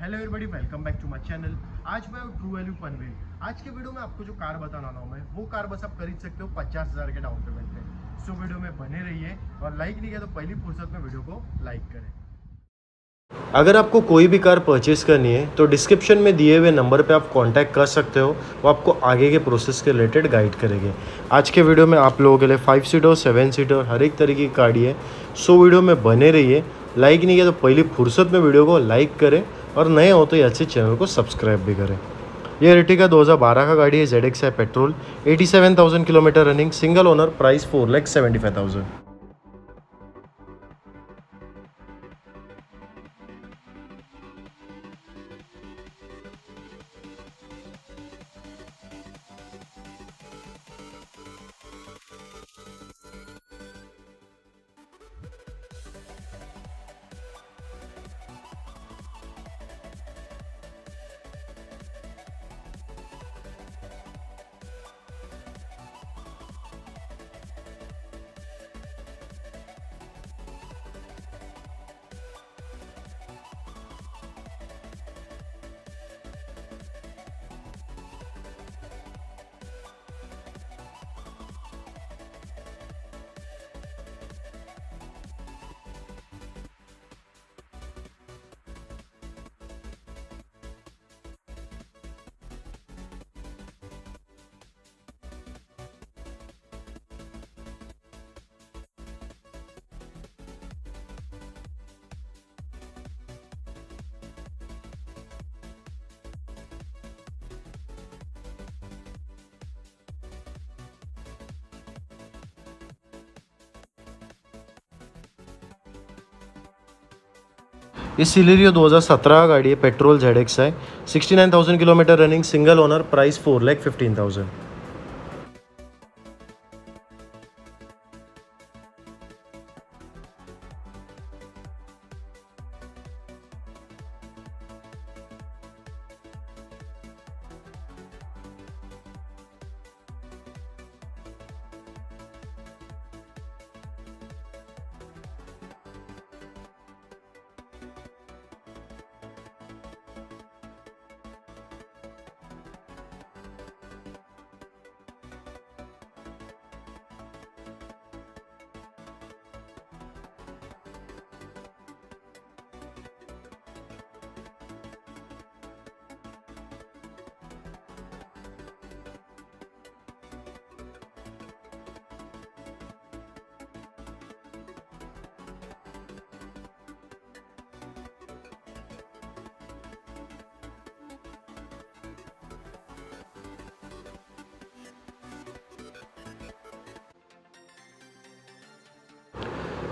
Hello everybody welcome back to my channel आज मैं true value Panvel आज के वीडियो में आपको जो कार बताने वाला हूँ मैं, वो कार बस आप खरीद सकते हो पचास हज़ार के डाउन पेमेंट पे. सो वीडियो में बने रहिए और लाइक नहीं किया तो पहली फुर्सत में वीडियो को लाइक करें. अगर आपको कोई भी कार परचेज़ करनी है तो डिस्क्रिप्शन में दिए हुए नंबर पे आप कांटेक्ट कर सकते हो, वो आपको आगे के प्रोसेस के रिलेटेड गाइड करेंगे. आज के वीडियो में आप लोगों के लिए फाइव सीटर सेवन सीटर हर एक तरीके की गाड़ी है. सो वीडियो में बने रहिए लाइक नहीं किया तो पहली फुर्सत में वीडियो को लाइक करें और नए हो तो ये अच्छे चैनल को सब्सक्राइब भी करें। ये रिटिका 2012 का गाड़ी है जेड एक्स है petrol 87,000 kilometre running single owner price four lakh seventy five thousand. ये सिलेरियो 2017 का गाड़ी है पेट्रोल जेड एक्स है 69,000 kilometre running single owner price four lakh fifteen thousand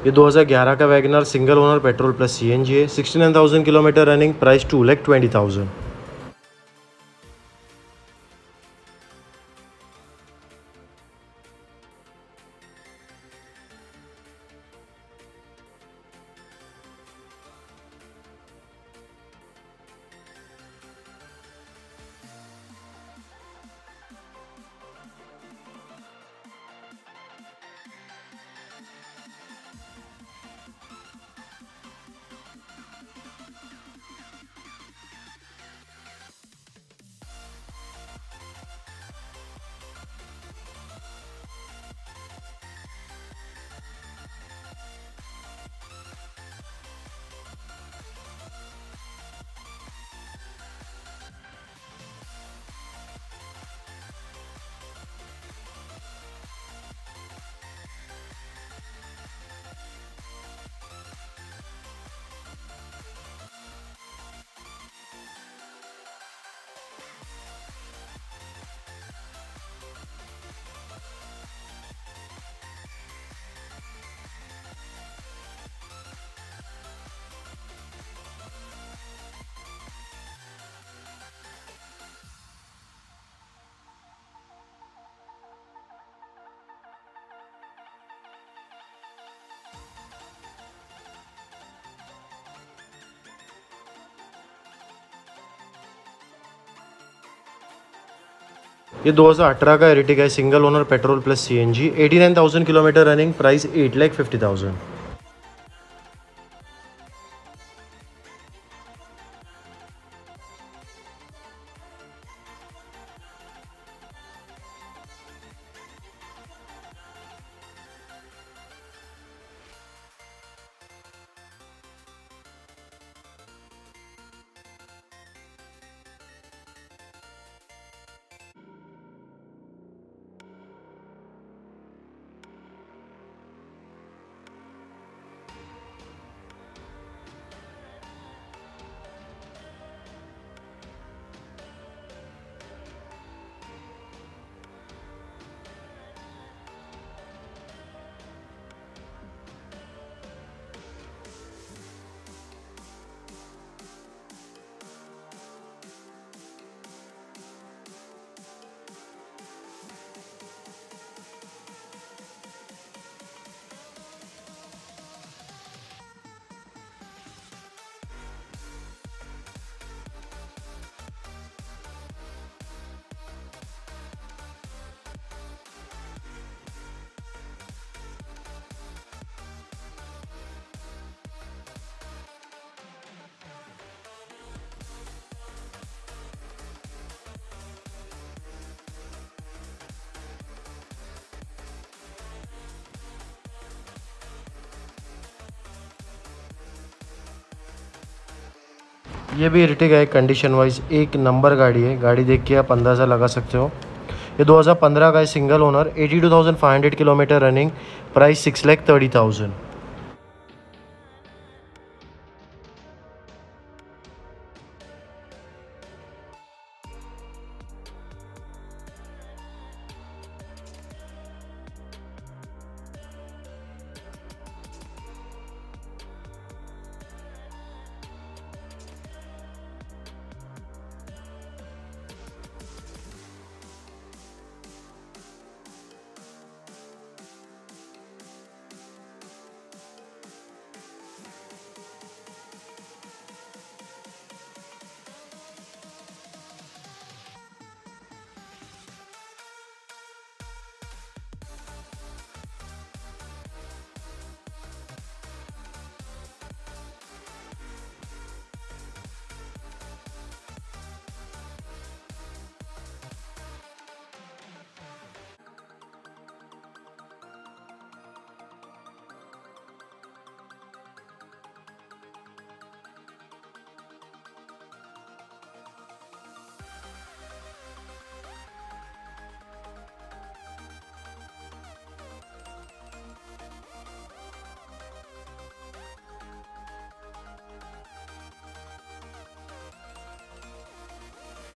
ये 2011 का WagonR single owner petrol plus C N G है 69,000 kilometre running price two lakh twenty thousand ये 2018 का एरिटिका है single owner petrol plus CNG 89,000 kilometre running price eight lakh fifty thousand ये भी Ertiga है condition wise एक number गाड़ी है। गाड़ी देख के आप अंदाज़ा लगा सकते हो। ये 2015 का है single owner 82,500 kilometre running price six lakh thirty thousand